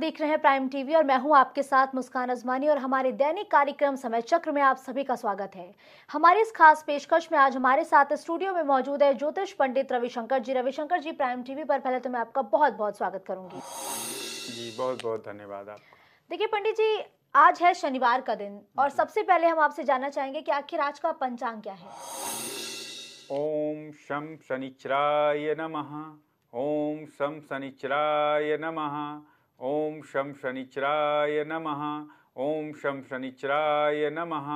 आप देख रहे हैं प्राइम टीवी और मैं हूँ आपके साथ मुस्कान अजमानी और हमारे दैनिक कार्यक्रम समय चक्र में आप सभी का स्वागत है। हमारी इस खास पेशकश में आज हमारे साथ स्टूडियो में मौजूद है ज्योतिष पंडित रविशंकर जी। रविशंकर जी प्राइम टीवी पर पहले तो मैं आपका बहुत बहुत स्वागत करूँगी। जी बहुत बहुत धन्यवाद आपका। देखिए पंडित जी आज है शनिवार का दिन और सबसे पहले हम आपसे जानना चाहेंगे कि आखिर आज का पंचांग क्या है? ओम शम शनिचराय नमः ओम शम शनिचराय नमः ओम शम शनिचराय नमः। ओम शम शनिचराय नमः।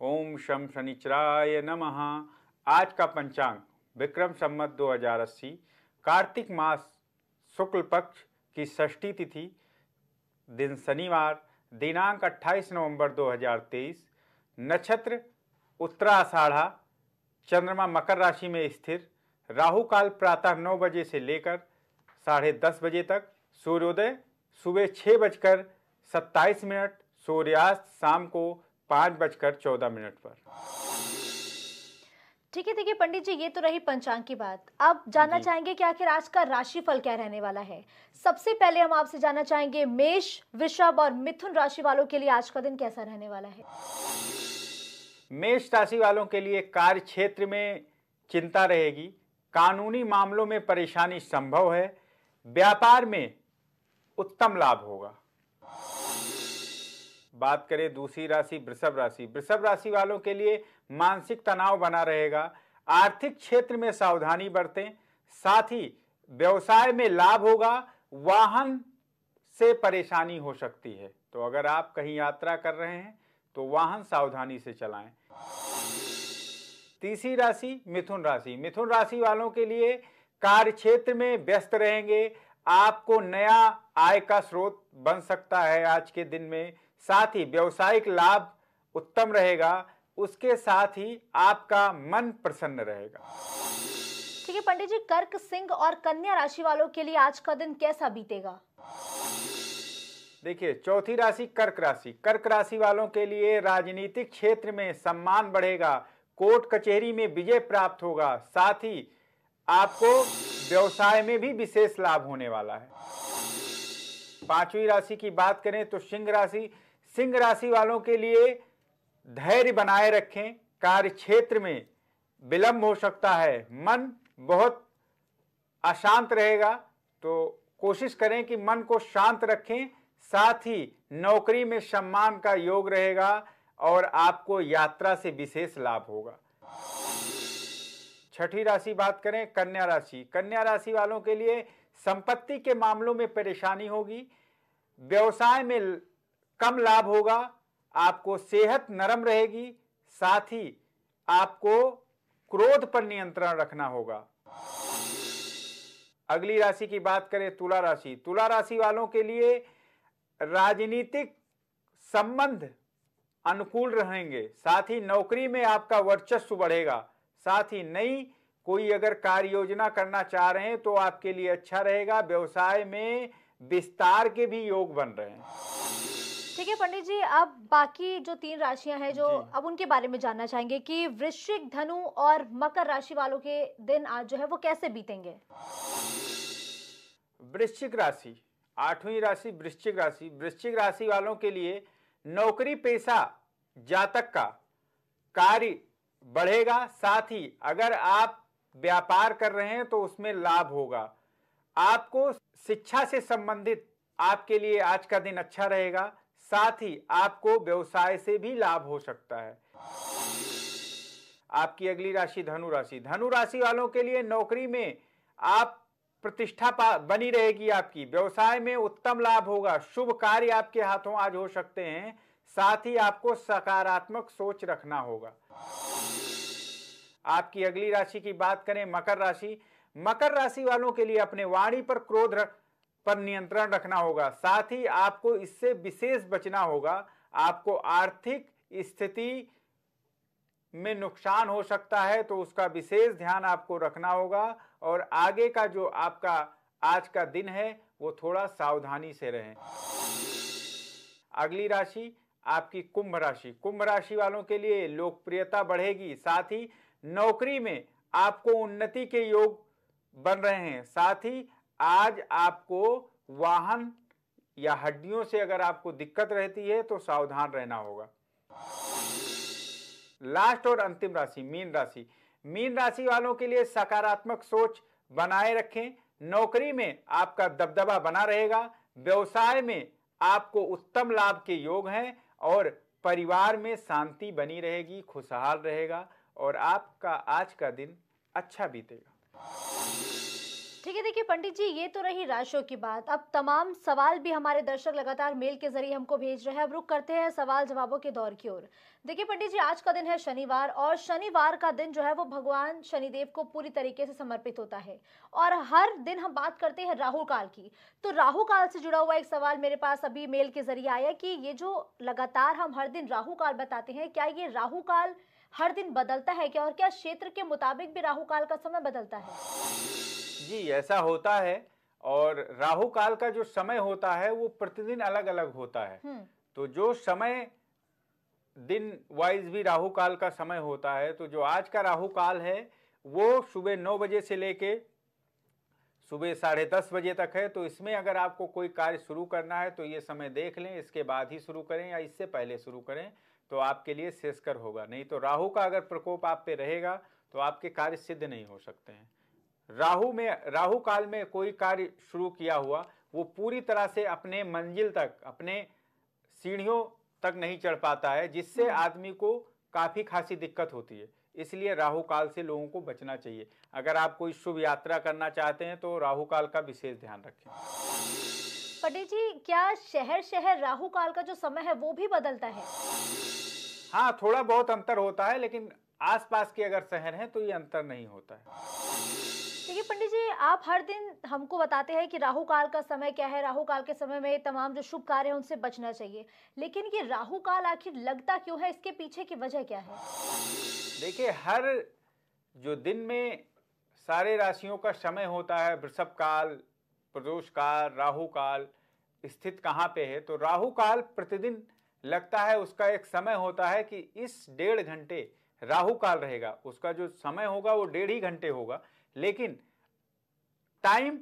ओम शम शनिचराय नमः। आज का पंचांग, विक्रम संमत 2080 कार्तिक मास शुक्ल पक्ष की षष्ठी तिथि, दिन शनिवार, दिनांक 28 नवंबर 2023 नक्षत्र उत्तराषाढ़ा चंद्रमा मकर राशि में स्थिर, राहु काल प्रातः नौ बजे से लेकर साढ़े दस बजे तक, सूर्योदय सुबह छः बजकर सत्ताईस मिनट सूर्यास्त शाम को पाँच बजकर चौदह मिनट पर। ठीक है देखिए पंडित जी ये तो रही पंचांग की बात। अब जानना चाहेंगे कि आखिर आज का राशिफल क्या रहने वाला है? सबसे पहले हम आपसे जानना चाहेंगे मेष वृषभ और मिथुन राशि वालों के लिए आज का दिन कैसा रहने वाला है? मेष राशि वालों के लिए कार्य क्षेत्र में चिंता रहेगी। कानूनी मामलों में परेशानी संभव है। व्यापार में उत्तम लाभ होगा। बात करें दूसरी राशि, वृषभ राशि। वृषभ राशि वालों के लिए मानसिक तनाव बना रहेगा। आर्थिक क्षेत्र में सावधानी बरतें। साथ ही व्यवसाय में लाभ होगा। वाहन से परेशानी हो सकती है। तो अगर आप कहीं यात्रा कर रहे हैं तो वाहन सावधानी से चलाएँ। तीसरी राशि, मिथुन राशि। मिथुन राशि वालों के लिए कार्य क्षेत्र में व्यस्त रहेंगे। आपको नया आय का स्रोत बन सकता है आज के दिन में। साथ ही व्यवसायिक लाभ उत्तम रहेगा उसके साथ ही आपका मन प्रसन्न रहेगा। ठीक है पंडित जी कर्क सिंह और कन्या राशि वालों के लिए आज का दिन कैसा बीतेगा? देखिए चौथी राशि कर्क राशि। कर्क राशि वालों के लिए राजनीतिक क्षेत्र में सम्मान बढ़ेगा कोर्ट कचहरी में विजय प्राप्त होगा। साथ ही आपको व्यवसाय में भी विशेष लाभ होने वाला है। पांचवी राशि की बात करें तो सिंह राशि। सिंह राशि वालों के लिए धैर्य बनाए रखें, कार्य क्षेत्र में विलंब हो सकता है। मन बहुत अशांत रहेगा तो कोशिश करें कि मन को शांत रखें, साथ ही नौकरी में सम्मान का योग रहेगा और आपको यात्रा से विशेष लाभ होगा। छठी राशि बात करें, कन्या राशि। कन्या राशि वालों के लिए संपत्ति के मामलों में परेशानी होगी, व्यवसाय में कम लाभ होगा, आपको सेहत नरम रहेगी, साथ ही आपको क्रोध पर नियंत्रण रखना होगा। अगली राशि की बात करें, तुला राशि। तुला राशि वालों के लिए राजनीतिक संबंध अनुकूल रहेंगे, साथ ही नौकरी में आपका वर्चस्व बढ़ेगा। साथ ही नई कोई अगर कार्य योजना करना चाह रहे हैं तो आपके लिए अच्छा रहेगा। व्यवसाय में विस्तार के भी योग बन रहे हैं। ठीक है पंडित जी अब बाकी जो तीन राशियाँ हैं जो। अब उनके बारे में जानना चाहेंगे कि वृश्चिक धनु और मकर राशि वालों के दिन आज जो है वो कैसे बीतेंगे? वृश्चिक राशि आठवीं राशि वृश्चिक राशि। वृश्चिक राशि वालों के लिए नौकरी पेशा जातक का कार्य बढ़ेगा, साथ ही अगर आप व्यापार कर रहे हैं तो उसमें लाभ होगा। आपको शिक्षा से संबंधित आपके लिए आज का दिन अच्छा रहेगा, साथ ही आपको व्यवसाय से भी लाभ हो सकता है। आपकी अगली राशि धनु राशि। धनु राशि वालों के लिए नौकरी में आप प्रतिष्ठा बनी रहेगी आपकी। व्यवसाय में उत्तम लाभ होगा। शुभ कार्य आपके हाथों आज हो सकते हैं, साथ ही आपको सकारात्मक सोच रखना होगा। आपकी अगली राशि की बात करें मकर राशि। मकर राशि वालों के लिए अपने वाणी पर क्रोध रख, पर नियंत्रण रखना होगा। साथ ही आपको इससे विशेष बचना होगा। आपको आर्थिक स्थिति में नुकसान हो सकता है तो उसका विशेष ध्यान आपको रखना होगा। और आगे का जो आपका आज का दिन है वो थोड़ा सावधानी से रहें। अगली राशि आपकी कुंभ राशि। कुंभ राशि वालों के लिए लोकप्रियता बढ़ेगी। साथ ही नौकरी में आपको उन्नति के योग बन रहे हैं। साथ ही आज आपको वाहन या हड्डियों से अगर आपको दिक्कत रहती है तो सावधान रहना होगा। लास्ट और अंतिम राशि, मीन राशि। मीन राशि वालों के लिए सकारात्मक सोच बनाए रखें। नौकरी में आपका दबदबा बना रहेगा। व्यवसाय में आपको उत्तम लाभ के योग हैं और परिवार में शांति बनी रहेगी, खुशहाल रहेगा। और आपका आज का दिन अच्छा बीतेगा। ठीक है, देखिए, पंडित जी, ये तो रही राशियों की बात। अब तमाम सवाल भी हमारे दर्शक लगातार मेल के ज़रिए हमको भेज रहे हैं। अब रुक करते हैं सवाल जवाबों के दौर की ओर। देखिए, पंडित जी, आज का दिन है शनिवार और शनिवार का दिन जो है वो भगवान शनिदेव को पूरी तरीके से समर्पित होता है। और हर दिन हम बात करते हैं राहु काल की। तो राहु काल से जुड़ा हुआ एक सवाल मेरे पास अभी मेल के ज़रिए आया कि ये जो लगातार हम हर दिन राहु काल बताते हैं, क्या ये राहु काल हर दिन बदलता है क्या? और क्या क्षेत्र के मुताबिक भी राहु काल का समय बदलता है? जी ऐसा होता है और राहु काल का जो समय होता है वो प्रतिदिन अलग अलग होता है। हम्म। तो जो समय दिन वाइज भी राहु काल का समय होता है तो जो आज का राहु काल है वो सुबह नौ बजे से लेके सुबह साढ़े दस बजे तक है। तो इसमें अगर आपको कोई कार्य शुरू करना है तो ये समय देख लें इसके बाद ही शुरू करें या इससे पहले शुरू करें। तो आपके लिए शेषकर होगा। नहीं तो राहु का अगर प्रकोप आप पे रहेगा तो आपके कार्य सिद्ध नहीं हो सकते हैं। राहु में राहु काल में कोई कार्य शुरू किया हुआ वो पूरी तरह से अपने मंजिल तक अपने सीढ़ियों तक नहीं चढ़ पाता है जिससे आदमी को काफ़ी खासी दिक्कत होती है। इसलिए राहु काल से लोगों को बचना चाहिए। अगर आप कोई शुभ यात्रा करना चाहते हैं तो राहु काल का विशेष ध्यान रखें। पंडित जी क्या शहर शहर राहु काल का जो समय है वो भी बदलता है? हाँ थोड़ा बहुत अंतर होता है लेकिन आसपास के अगर शहर हैं तो ये अंतर नहीं होता है। देखिए पंडित जी आप हर दिन हमको बताते हैं कि राहु काल का समय क्या है। राहु काल के समय में तमाम जो शुभ कार्य हैं उनसे बचना चाहिए। लेकिन ये राहु काल आखिर लगता क्यों है? इसके पीछे की वजह क्या है? देखिए हर जो दिन में सारे राशियों का समय होता है वृषभ काल प्रदोष काल राहु काल स्थित कहाँ पे है? तो राहु काल प्रतिदिन लगता है उसका एक समय होता है कि इस डेढ़ घंटे राहु काल रहेगा। उसका जो समय होगा वो डेढ़ ही घंटे होगा। लेकिन टाइम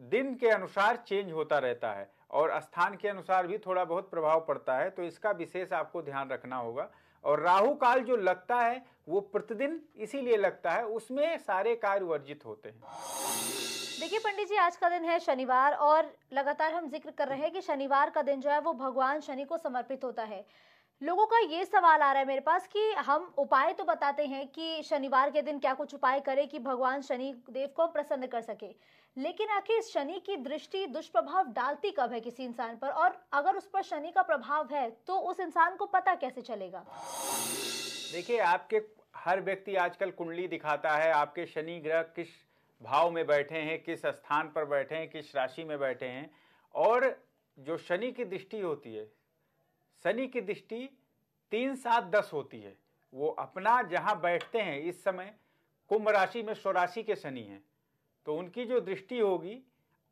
दिन के अनुसार चेंज होता रहता है और स्थान के अनुसार भी थोड़ा बहुत प्रभाव पड़ता है। तो इसका विशेष आपको ध्यान रखना होगा। और राहु काल जो लगता है, वो प्रतिदिन इसीलिए लगता है, उसमें सारे कार्य वर्जित होते हैं। देखिए पंडित जी, आज का दिन है शनिवार और लगातार हम ज़िक्र कर रहे हैं कि शनिवार का दिन जो है, वो भगवान शनि को समर्पित होता है। लोगों का ये सवाल आ रहा है मेरे पास कि हम उपाय तो बताते हैं कि शनिवार के दिन क्या कुछ उपाय करें कि भगवान शनि देव को प्रसन्न कर सके। लेकिन आखिर शनि की दृष्टि दुष्प्रभाव डालती कब है किसी इंसान पर? और अगर उस पर शनि का प्रभाव है तो उस इंसान को पता कैसे चलेगा? देखिए, आपके हर व्यक्ति आजकल कुंडली दिखाता है। आपके शनि ग्रह किस भाव में बैठे हैं, किस स्थान पर बैठे हैं, किस राशि में बैठे हैं। और जो शनि की दृष्टि होती है, शनि की दृष्टि तीन सात दस होती है। वो अपना जहाँ बैठते हैं, इस समय कुंभ राशि में, स्वराशि के शनि हैं। तो उनकी जो दृष्टि होगी,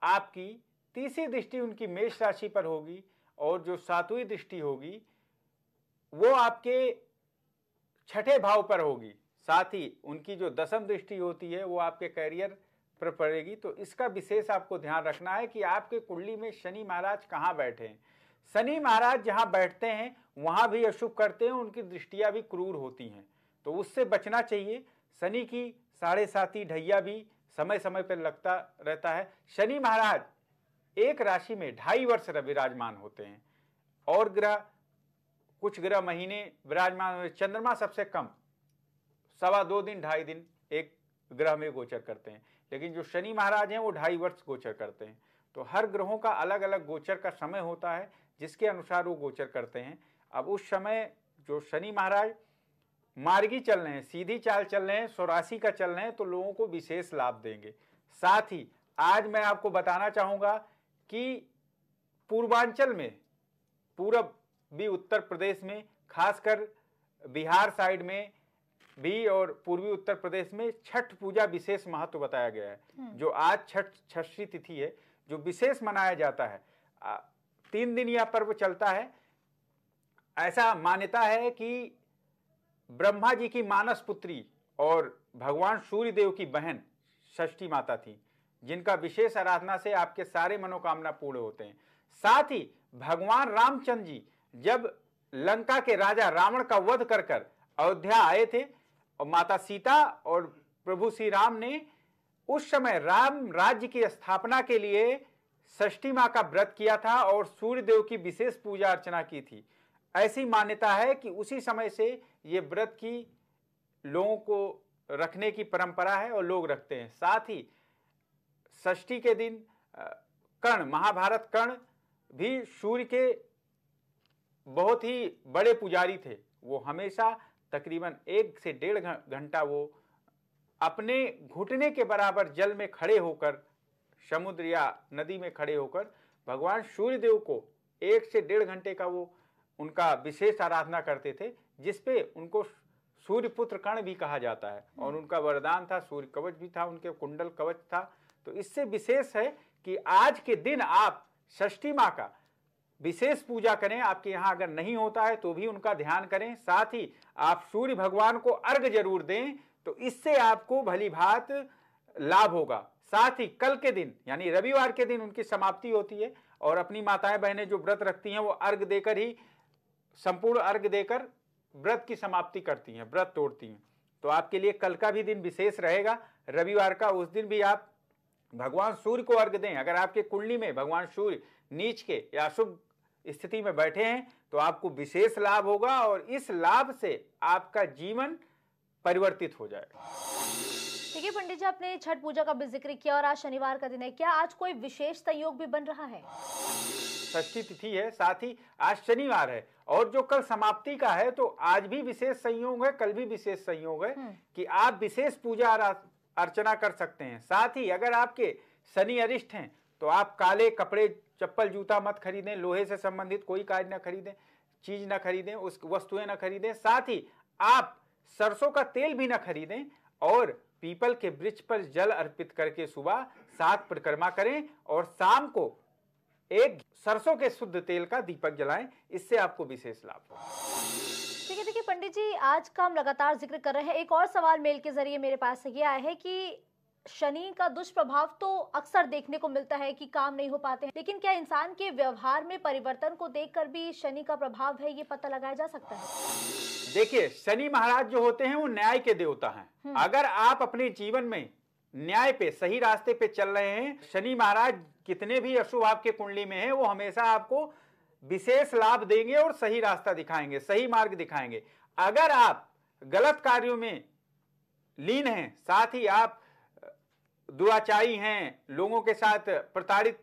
आपकी तीसरी दृष्टि उनकी मेष राशि पर होगी और जो सातवीं दृष्टि होगी, वो आपके छठे भाव पर होगी। साथ ही उनकी जो दसम दृष्टि होती है, वो आपके करियर पर पड़ेगी। तो इसका विशेष आपको ध्यान रखना है कि आपके कुंडली में शनि महाराज कहाँ बैठे हैं। शनि महाराज जहाँ बैठते हैं, वहाँ भी अशुभ करते हैं, उनकी दृष्टियाँ भी क्रूर होती हैं। तो उससे बचना चाहिए। शनि की साढ़े साथी ढैया भी समय समय पर लगता रहता है। शनि महाराज एक राशि में ढाई वर्ष विराजमान होते हैं और ग्रह, कुछ ग्रह महीने विराजमान हुए चंद्रमा सबसे कम, सवा दो दिन, ढाई दिन एक ग्रह में गोचर करते हैं। लेकिन जो शनि महाराज हैं, वो ढाई वर्ष गोचर करते हैं। तो हर ग्रहों का अलग अलग गोचर का समय होता है, जिसके अनुसार वो गोचर करते हैं। अब उस समय जो शनि महाराज मार्गी चल रहे हैं सीधी चाल चल रहे हैं सौरासी का चल रहे हैं तो लोगों को विशेष लाभ देंगे। साथ ही आज मैं आपको बताना चाहूँगा कि पूर्वांचल में पूरब भी उत्तर प्रदेश में खासकर बिहार साइड में भी और पूर्वी उत्तर प्रदेश में छठ पूजा विशेष महत्व बताया गया है। जो आज छठ छठी तिथि है जो विशेष मनाया जाता है। तीन दिन यह पर्व चलता है। ऐसा मान्यता है कि ब्रह्मा जी की मानस पुत्री और भगवान सूर्य देव की बहन षष्ठी माता थी, जिनका विशेष आराधना से आपके सारे मनोकामना पूर्ण होते हैं। साथ ही भगवान रामचंद्र जी जब लंका के राजा रावण का वध कर कर अयोध्या आए थे, और माता सीता और प्रभु श्री राम ने उस समय राम राज्य की स्थापना के लिए षष्ठी माँ का व्रत किया था और सूर्य देव की विशेष पूजा अर्चना की थी। ऐसी मान्यता है कि उसी समय से ये व्रत की लोगों को रखने की परंपरा है और लोग रखते हैं। साथ ही षष्ठी के दिन कर्ण, महाभारत कर्ण भी सूर्य के बहुत ही बड़े पुजारी थे। वो हमेशा तकरीबन एक से डेढ़ घंटा वो अपने घुटने के बराबर जल में खड़े होकर, समुद्र या नदी में खड़े होकर, भगवान सूर्य देव को एक से डेढ़ घंटे का वो उनका विशेष आराधना करते थे जिसपे उनको सूर्य पुत्र कर्ण भी कहा जाता है। और उनका वरदान था सूर्य कवच भी था उनके कुंडल कवच था। तो इससे विशेष है कि आज के दिन आप षष्ठी माँ का विशेष पूजा करें। आपके यहाँ अगर नहीं होता है तो भी उनका ध्यान करें। साथ ही आप सूर्य भगवान को अर्घ ज़रूर दें तो इससे आपको भली भात लाभ होगा। साथ ही कल के दिन यानी रविवार के दिन उनकी समाप्ति होती है और अपनी माताएँ बहनें जो व्रत रखती हैं वो अर्घ देकर ही संपूर्ण अर्घ देकर व्रत की समाप्ति करती हैं, व्रत तोड़ती हैं। तो आपके लिए कल का भी दिन विशेष रहेगा। रविवार का उस दिन भी आप भगवान सूर्य को अर्घ दें। अगर आपके कुंडली में भगवान सूर्य नीच के या शुभ स्थिति में बैठे हैं तो आपको विशेष लाभ होगा और इस लाभ से आपका जीवन परिवर्तित हो जाएगा। देखिए, पंडित जी, आपने छठ पूजा का भी ज़िक्र किया और आज शनिवार का दिन है। क्या आज कोई विशेष संयोग भी बन रहा है? षष्ठी तिथि है साथ ही आज शनिवार है। और जो कल समाप्ति का है तो आज भी विशेष संयोग है कल भी विशेष संयोग है हम्म। कि आप विशेष पूजा अर्चना कर सकते हैं। साथ ही अगर आपके शनि अरिष्ट हैं तो आप काले कपड़े चप्पल जूता मत खरीदें लोहे से संबंधित कोई कार्य न खरीदें चीज़ न खरीदें उस वस्तुएँ न खरीदें। साथ ही आप सरसों का तेल भी न खरीदें और पीपल के वृक्ष पर जल अर्पित करके सुबह सात परिक्रमा करें और शाम को एक सरसों के शुद्ध तेल का दीपक जलाएँ इससे आपको विशेष लाभ होगा। ठीक है देखिए पंडित जी आज का हम लगातार ज़िक्र कर रहे हैं। एक और सवाल मेल के ज़रिए मेरे पास ये आया है कि शनि का दुष्प्रभाव तो अक्सर देखने को मिलता है कि काम नहीं हो पाते हैं लेकिन क्या इंसान के व्यवहार में परिवर्तन को देखकर भी शनि का प्रभाव है ये पता लगाया जा सकता है? देखिए शनि महाराज जो होते हैं वो न्याय के देवता हैं। हम्म। अगर आप अपने जीवन में न्याय पे, सही रास्ते पे चल रहे हैं। शनि महाराज कितने भी अशुभ आपके कुंडली में है, वो हमेशा आपको विशेष लाभ देंगे और सही रास्ता दिखाएँगे, सही मार्ग दिखाएँगे। अगर आप गलत कार्यों में लीन हैं, साथ ही आप दुराचारी हैं, लोगों के साथ प्रताड़ित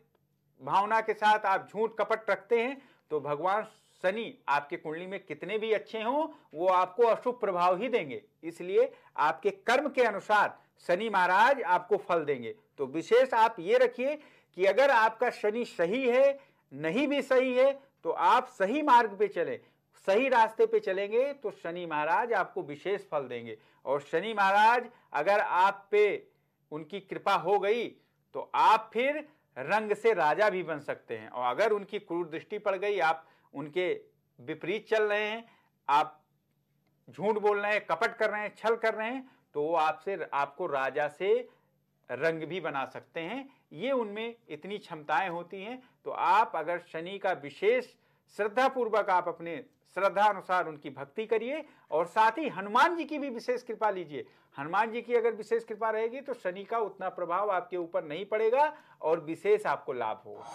भावना के साथ आप झूठ कपट रखते हैं तो भगवान शनि आपके कुंडली में कितने भी अच्छे हों, वो आपको अशुभ प्रभाव ही देंगे। इसलिए आपके कर्म के अनुसार शनि महाराज आपको फल देंगे। तो विशेष आप ये रखिए कि अगर आपका शनि सही है, नहीं भी सही है तो आप सही मार्ग पे चले। सही रास्ते पे चलेंगे तो शनि महाराज आपको विशेष फल देंगे। और शनि महाराज, अगर आप पे उनकी कृपा हो गई तो आप फिर रंग से राजा भी बन सकते हैं। और अगर उनकी क्रूर दृष्टि पड़ गई, आप उनके विपरीत चल रहे हैं, आप झूठ बोल रहे हैं, कपट कर रहे हैं, छल कर रहे हैं तो वो आपसे, आपको राजा से रंग भी बना सकते हैं। ये उनमें इतनी क्षमताएँ होती हैं। तो आप अगर शनि का विशेष श्रद्धा पूर्वक आप अपने श्रद्धा अनुसार उनकी भक्ति करिए और साथ ही हनुमान जी की भी विशेष कृपा लीजिए। हनुमान जी की अगर विशेष कृपा रहेगी तो शनि का उतना प्रभाव आपके ऊपर नहीं पड़ेगा और विशेष आपको लाभ होगा।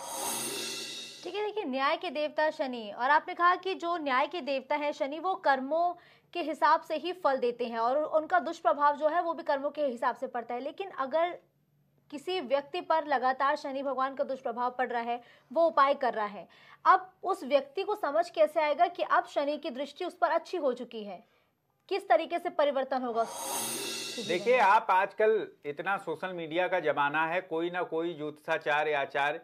ठीक है, देखिए, न्याय के देवता शनि, और आपने कहा कि जो न्याय के देवता है शनि, वो कर्मों के हिसाब से ही फल देते हैं और उनका दुष्प्रभाव जो है वो भी कर्मों के हिसाब से पड़ता है। लेकिन अगर किसी व्यक्ति पर लगातार शनि भगवान का दुष्प्रभाव पड़ रहा है वो उपाय कर रहा है। अब उस व्यक्ति को समझ कैसे आएगा कि अब शनि की दृष्टि उस पर अच्छी हो चुकी है? किस तरीके से परिवर्तन होगा? देखिए आप आजकल इतना सोशल मीडिया का जमाना है कोई ना कोई ज्योतिषाचार्य आचार्य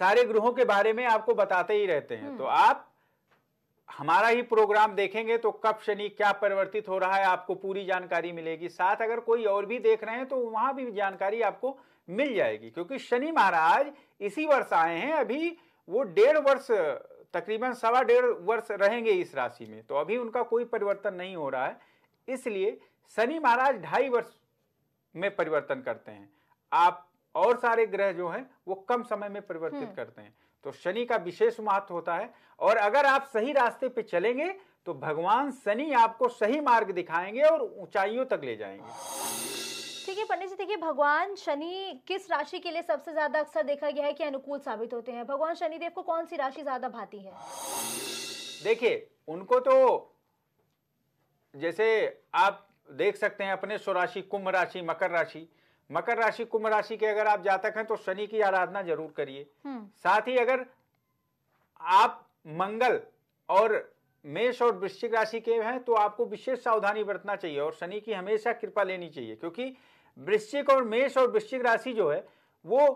सारे ग्रहों के बारे में आपको बताते ही रहते हैं। हम्म। तो आप हमारा ही प्रोग्राम देखेंगे तो कब शनि क्या परिवर्तित हो रहा है आपको पूरी जानकारी मिलेगी। साथ अगर कोई और भी देख रहे हैं तो वहाँ भी जानकारी आपको मिल जाएगी क्योंकि शनि महाराज इसी वर्ष आए हैं। अभी वो डेढ़ वर्ष तकरीबन सवा डेढ़ वर्ष रहेंगे इस राशि में तो अभी उनका कोई परिवर्तन नहीं हो रहा है। इसलिए शनि महाराज ढाई वर्ष में परिवर्तन करते हैं। आप और सारे ग्रह जो हैं वो कम समय में परिवर्तित हम्म। करते हैं। तो शनि का विशेष महत्व होता है। और अगर आप सही रास्ते पे चलेंगे तो भगवान शनि आपको सही मार्ग दिखाएँगे और ऊंचाइयों तक ले जाएँगे। ठीक है पंडित जी देखिए भगवान शनि किस राशि के लिए सबसे ज़्यादा अक्सर देखा गया है कि अनुकूल साबित होते हैं? भगवान शनिदेव को कौन सी राशि ज़्यादा भाती है? देखिए उनको तो जैसे आप देख सकते हैं अपने स्वराशि कुंभ राशि मकर राशि मकर राशि कुंभ राशि के अगर आप जातक हैं तो शनि की आराधना ज़रूर करिए। हम्म। साथ ही अगर आप मंगल और मेष और वृश्चिक राशि के हैं तो आपको विशेष सावधानी बरतना चाहिए और शनि की हमेशा कृपा लेनी चाहिए क्योंकि वृश्चिक और मेष और वृश्चिक राशि जो है वो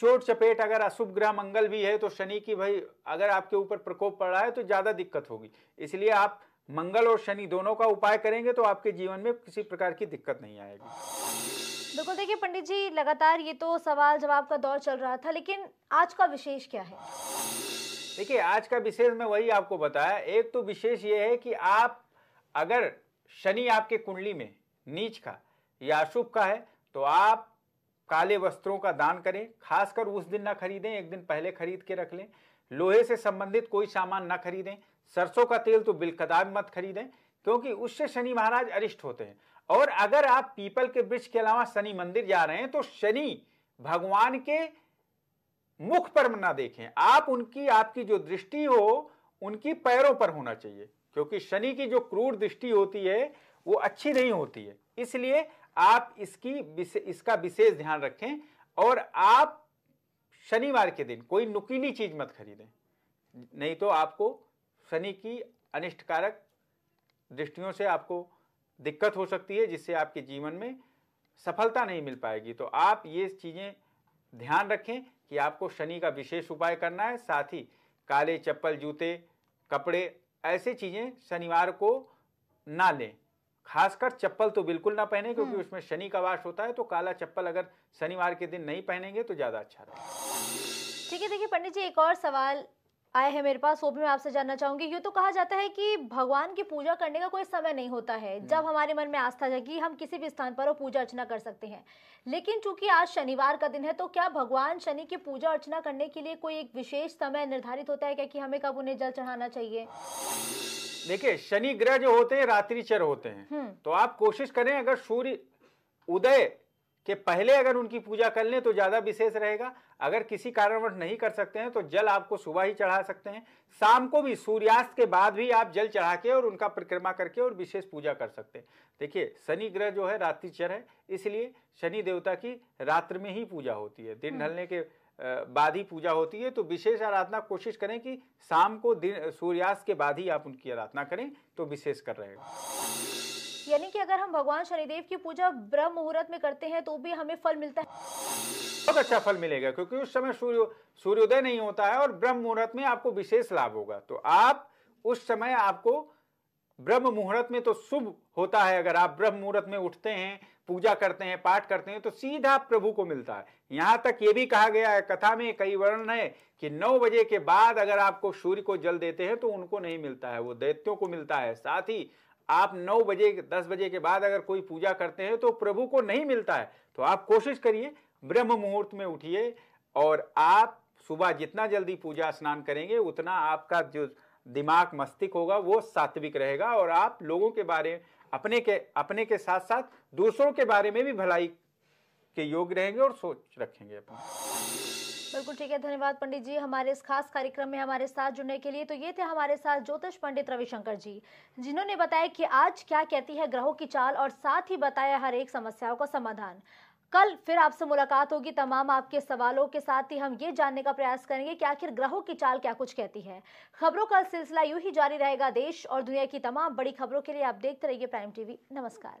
चोट चपेट अगर अशुभ ग्रह मंगल भी है तो शनि की भाई अगर आपके ऊपर प्रकोप पड़ रहा है तो ज़्यादा दिक्कत होगी। इसलिए आप मंगल और शनि दोनों का उपाय करेंगे तो आपके जीवन में किसी प्रकार की दिक्कत नहीं आएगी। बिल्कुल, देखिए पंडित जी, लगातार ये तो सवाल जवाब का दौर चल रहा था, लेकिन आज का विशेष क्या है? देखिए, आज का विशेष मैं वही आपको बताया। एक तो विशेष ये है कि आप, अगर शनि आपके कुंडली में, नीच का या अशुभ का है तो आप काले वस्त्रों का दान करें। खासकर उस दिन ना खरीदें, एक दिन पहले खरीद के रख लें। लोहे से संबंधित कोई सामान ना खरीदें। सरसों का तेल तो बिलकदार मत खरीदें, क्योंकि उससे शनि महाराज अरिष्ट होते हैं। और अगर आप पीपल के वृक्ष के अलावा शनि मंदिर जा रहे हैं तो शनि भगवान के मुख पर ना देखें। आप उनकी, आपकी जो दृष्टि हो, उनकी पैरों पर होना चाहिए, क्योंकि शनि की जो क्रूर दृष्टि होती है, वो अच्छी नहीं होती है। इसलिए आप इसकी इसका विशेष ध्यान रखें और आप शनिवार के दिन कोई नुकीली चीज़ मत खरीदें। नहीं तो आपको शनि की अनिष्टकारक दृष्टियों से आपको दिक्कत हो सकती है जिससे आपके जीवन में सफलता नहीं मिल पाएगी। तो आप ये चीज़ें ध्यान रखें कि आपको शनि का विशेष उपाय करना है साथ ही काले चप्पल जूते कपड़े ऐसे चीज़ें शनिवार को ना लें। खासकर चप्पल तो बिल्कुल ना पहने क्योंकि उसमें शनि का वास होता है तो काला चप्पल अगर शनिवार के दिन नहीं पहनेंगे तो ज़्यादा अच्छा रहेगा। ठीक है देखिए पंडित जी एक और सवाल आया है मेरे पास वो भी मैं आपसे जानना चाहूँगी। यूँ तो कहा जाता है कि भगवान की पूजा करने का कोई समय नहीं होता है। जब हमारे मन में आस्था जाएगी हम किसी भी स्थान पर वो पूजा अर्चना कर सकते हैं। लेकिन चूँकि आज शनिवार का दिन है तो क्या भगवान शनि की पूजा अर्चना करने के लिए कोई एक विशेष समय निर्धारित होता है क्या कि हमें कब उन्हें जल चढ़ाना चाहिए? देखिए शनि ग्रह जो होते हैं रात्रिचर होते हैं। हम्म। तो आप कोशिश करें अगर सूर्य उदय के पहले अगर उनकी पूजा कर लें तो ज़्यादा विशेष रहेगा। अगर किसी कारणवश नहीं कर सकते हैं तो जल आपको सुबह ही चढ़ा सकते हैं। शाम को भी सूर्यास्त के बाद भी आप जल चढ़ा के और उनका परिक्रमा करके और विशेष पूजा कर सकते हैं। देखिए शनि ग्रह जो है रात्रिचर है इसलिए शनि देवता की रात्र में ही पूजा होती है। दिन ढलने के बाद ही पूजा होती है तो विशेष आराधना कोशिश करें कि शाम को दिन सूर्यास्त के बाद ही आप उनकी आराधना करें तो विशेष कर रहेगा। यानी कि अगर हम भगवान शनिदेव की पूजा ब्रह्म मुहूर्त में करते हैं तो भी हमें फल मिलता है। बहुत अच्छा फल मिलेगा, क्योंकि उस समय सूर्य, सूर्योदय नहीं होता है और ब्रह्म मुहूर्त में आपको विशेष लाभ होगा। तो आप उस समय आपको ब्रह्म मुहूर्त में तो शुभ होता है, अगर आप ब्रह्म मुहूर्त में उठते हैं, पूजा करते हैं, पाठ करते हैं तो सीधा प्रभु को मिलता है। यहाँ तक ये भी कहा गया है, कथा में कई वर्णन है कि नौ बजे के बाद अगर आपको सूर्य को जल देते हैं तो उनको नहीं मिलता है, वो दैत्यों को मिलता है। साथ ही आप नौ बजे, दस बजे के बाद अगर कोई पूजा करते हैं तो प्रभु को नहीं मिलता है। तो आप कोशिश करिए, ब्रह्म मुहूर्त में उठिए और आप सुबह जितना जल्दी पूजा स्नान करेंगे, उतना आपका जो दिमाग मस्तिष्क होगा, वो सात्विक रहेगा और आप लोगों के बारे, अपने के अपने के साथ साथ दूसरों के बारे में भी भलाई के योग्य रहेंगे और सोच रखेंगे अपना। बिल्कुल ठीक है, धन्यवाद पंडित जी हमारे इस खास कार्यक्रम में हमारे साथ जुड़ने के लिए। तो ये थे हमारे साथ ज्योतिष पंडित रविशंकर जी, जिन्होंने बताया कि आज क्या कहती है ग्रहों की चाल और साथ ही बताया हर एक समस्याओं का समाधान। कल फिर आपसे मुलाकात होगी। तमाम आपके सवालों के साथ ही हम ये जानने का प्रयास करेंगे कि आखिर ग्रहों की चाल क्या कुछ कहती है। खबरों का सिलसिला यूँ ही जारी रहेगा देश और दुनिया की तमाम बड़ी खबरों के लिए आप देखते रहिए प्राइम टीवी। नमस्कार।